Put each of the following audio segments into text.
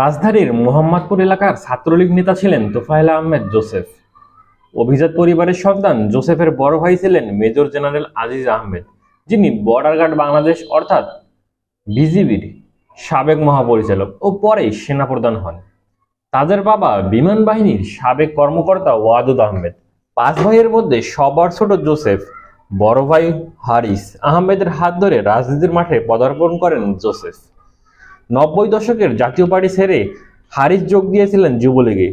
রাজধানীর মোহাম্মদপুর এলাকার ছাত্রলীগ নেতা ছিলেন তোফায়েল আহমেদ জোসেফ। অভিজাত পরিবারের সন্তান জোসেফের বড় ভাই ছিলেন মেজর জেনারেল আজিজ আহমেদ, যিনি বর্ডার গার্ড বাংলাদেশ অর্থাৎ বিজিবির সাবেক মহাপরিচালক ও পরে সেনাপ্রধান হন। তাদের বাবা বিমান বাহিনীর সাবেক কর্মকর্তা ওয়াদুদ আহমেদ, পাঁচ ভাইয়ের মধ্যে সবার ছোট জোসেফ, বড় ভাই হারিস আহমেদের হাত ধরে রাজনীতির মাঠে পদার্পণ করেন জোসেফ। নব্বই দশকের জাতীয় পার্টি ছেড়ে হারিস যোগ দিয়েছিলেন যুবলীগে।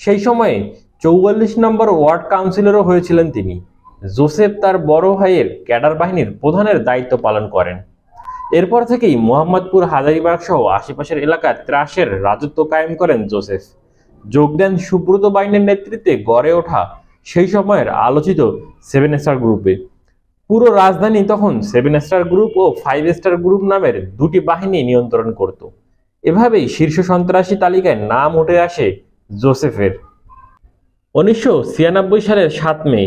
সেই সময়ে চৌয়াল্লিশ নম্বর ওয়ার্ড কাউন্সিলরও হয়েছিলেন তিনি। জোসেফ তার বড় ভাইয়ের ক্যাডার বাহিনীর প্রধানের দায়িত্ব পালন করেন। এরপর থেকেই মোহাম্মদপুর হাজারিবাগ সহ আশেপাশের এলাকায় ত্রাসের রাজত্ব কায়েম করেন জোসেফ। যোগ দেন সুব্রত বাহিনীর নেতৃত্বে গড়ে ওঠা সেই সময়ের আলোচিত সেভেন স্টার গ্রুপে। পুরো রাজধানী তখন সেভেন স্টার গ্রুপ ও ফাইভ স্টার গ্রুপ নামের দুটি বাহিনী নিয়ন্ত্রণ করত। এভাবেই শীর্ষ সন্ত্রাসী তালিকায় নাম উঠে আসে জোসেফের। উনিশশো ছিয়ানব্বই সালের সাত মে,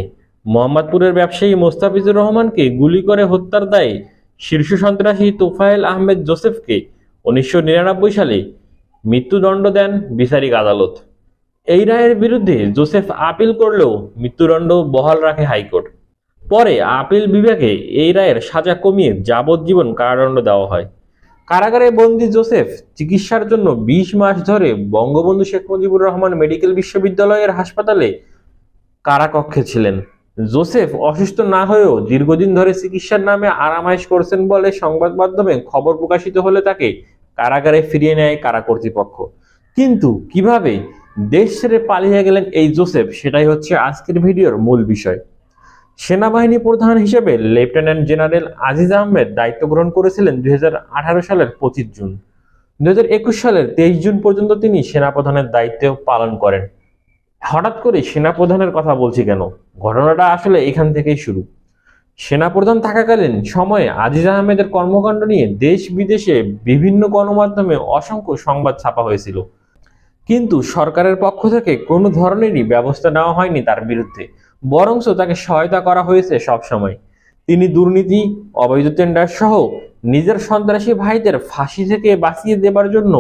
মোহাম্মদপুরের ব্যবসায়ী মোস্তাফিজুর রহমানকে গুলি করে হত্যার দায়ে শীর্ষ সন্ত্রাসী তোফায়েল আহমেদ জোসেফকে উনিশশো নিরানব্বই সালে মৃত্যুদণ্ড দেন বিচারিক আদালত। এই রায়ের বিরুদ্ধে জোসেফ আপিল করলেও মৃত্যুদণ্ড বহাল রাখে হাইকোর্ট। পরে আপিল বিভাগে এই রায়ের সাজা কমিয়ে যাবজ্জীবন কারাদণ্ড দেওয়া হয়। কারাগারে বন্দি জোসেফ চিকিৎসার জন্য বিশ মাস ধরে বঙ্গবন্ধু শেখ মুজিবুর রহমান মেডিকেল বিশ্ববিদ্যালয়ের হাসপাতালে কারাকক্ষে ছিলেন। জোসেফ অসুস্থ না হয়েও দীর্ঘদিন ধরে চিকিৎসার নামে আরামাইশ করছেন বলে সংবাদ মাধ্যমে খবর প্রকাশিত হলে তাকে কারাগারে ফিরিয়ে নেয় কারা কর্তৃপক্ষ। কিন্তু কীভাবে দেশ ছেড়ে পালিয়ে গেলেন এই জোসেফ, সেটাই হচ্ছে আজকের ভিডিওর মূল বিষয়। সেনাবাহিনী প্রধান হিসেবে লেফটেন্যান্ট জেনারেল আজিজ আহমেদ দায়িত্ব গ্রহণ করেছিলেন দু হাজার আঠারো সালের পঁচিশ জুন। দু হাজার একুশ সালের তেইশ জুন পর্যন্ত তিনি সেনাপ্রধানের দায়িত্ব পালন করেন। হঠাৎ করে সেনাপ্রধানের কথা বলছি কেন? ঘটনাটা আসলে এখান থেকেই শুরু। সেনাপ্রধান থাকাকালীন সময়ে আজিজ আহমেদের কর্মকাণ্ড নিয়ে দেশ বিদেশে বিভিন্ন গণমাধ্যমে অসংখ্য সংবাদ ছাপা হয়েছিল। কিন্তু সরকারের পক্ষ থেকে কোনো ধরনেরই ব্যবস্থা নেওয়া হয়নি তার বিরুদ্ধে। বরংস তাকে সহায়তা করা হয়েছে সবসময়। তিনি দুর্নীতি, অবৈধ টেন্ডার সহ নিজের সন্ত্রাসী ভাইদের ফাঁসি থেকে বাঁচিয়ে দেবার জন্য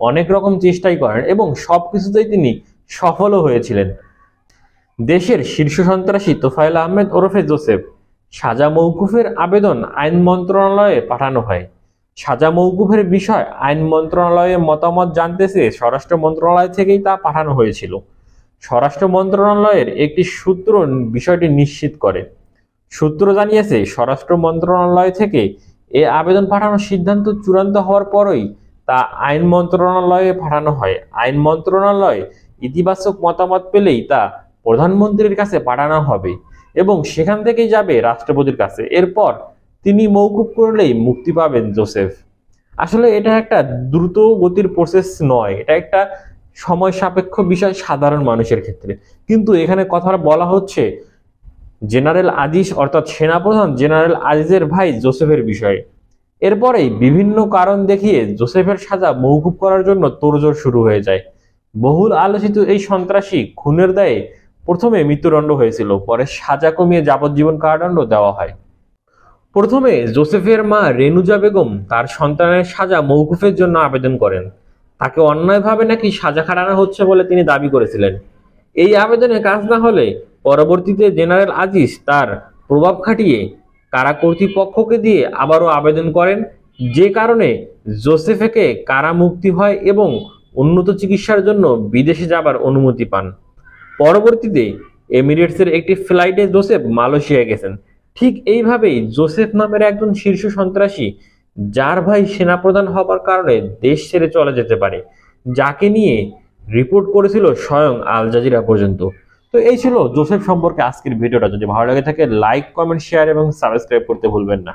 অনেক রকম চেষ্টাই করেন এবং সবকিছুতেই তিনি সফলও হয়েছিলেন। দেশের শীর্ষ সন্ত্রাসী তোফায়েল আহমেদ ওরফে জোসেফ সাজা মৌকুফের আবেদন আইন মন্ত্রণালয়ে পাঠানো হয়। সাজা মৌকুফের বিষয় আইন মন্ত্রণালয়ে মতামত জানতে চেয়ে স্বরাষ্ট্র মন্ত্রণালয় থেকেই তা পাঠানো হয়েছিল। স্বরাষ্ট্র মন্ত্রণালয়ের একটি সূত্র বিষয়টি নিশ্চিত করে। সূত্র জানিয়েছে, স্বরাষ্ট্র মন্ত্রণালয় থেকে এ আবেদন পাঠানোর সিদ্ধান্ত চূড়ান্ত হওয়ার পরই তা আইন মন্ত্রণালয়ে পাঠানো হয়। আইন মন্ত্রণালয় ইতিবাচক মতামত পেলেই তা প্রধানমন্ত্রীর কাছে পাঠানো হবে এবং সেখান থেকেই যাবে রাষ্ট্রপতির কাছে। এরপর তিনি মৌকুব করলেই মুক্তি পাবেন জোসেফ। আসলে এটা একটা দ্রুত গতির প্রসেস নয়। এটা একটা সময় সাপেক্ষ বিষয় সাধারণ মানুষের ক্ষেত্রে। কিন্তু এখানে কথা বলা হচ্ছে, জেনারেল আজিজ অর্থাৎ সেনাপ্রধান জেনারেল আজিজের ভাই জোসেফের বিষয়ে। এরপরেই বিভিন্ন কারণ দেখিয়ে জোসেফের সাজা মৌকুব করার জন্য তোড়জোড় শুরু হয়ে যায়। বহুল আলোচিত এই সন্ত্রাসী খুনের দায়ে প্রথমে মৃত্যুদণ্ড হয়েছিল, পরে সাজা কমিয়ে যাবজ্জীবন কারাদণ্ড দেওয়া হয়। প্রথমে জোসেফের মা রেনুজা বেগম তার সন্তানের সাজা মৌকুফের জন্য আবেদন করেন। তাকে অন্যায়ভাবে নাকি সাজা খাটানো হচ্ছে বলে তিনি দাবি করেছিলেন। এই আবেদনে কাজ না হলে পরবর্তীতে জেনারেল আজিজ তার প্রভাব খাটিয়ে কারা কর্তৃপক্ষকে দিয়ে আবারও আবেদন করেন। যে কারণে জোসেফেকে কারা মুক্তি হয় এবং উন্নত চিকিৎসার জন্য বিদেশে যাবার অনুমতি পান। পরবর্তীতে এমিরেটসের একটি ফ্লাইটে জোসেফ মালয়েশিয়া গেছেন। ঠিক এইভাবেই জোসেফ নামের একজন শীর্ষ সন্ত্রাসী যার ভাই সেনাপ্রধান হবার কারণে দেশ ছেড়ে চলে যেতে পারে, যাকে নিয়ে রিপোর্ট করেছিল স্বয়ং আল জাজিরা পর্যন্ত। তো এই ছিল জোসেফ সম্পর্কে আজকের ভিডিওটা। যদি ভালো লাগে থাকে লাইক কমেন্ট শেয়ার এবং সাবস্ক্রাইব করতে ভুলবেন না।